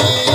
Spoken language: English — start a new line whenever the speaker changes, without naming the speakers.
you.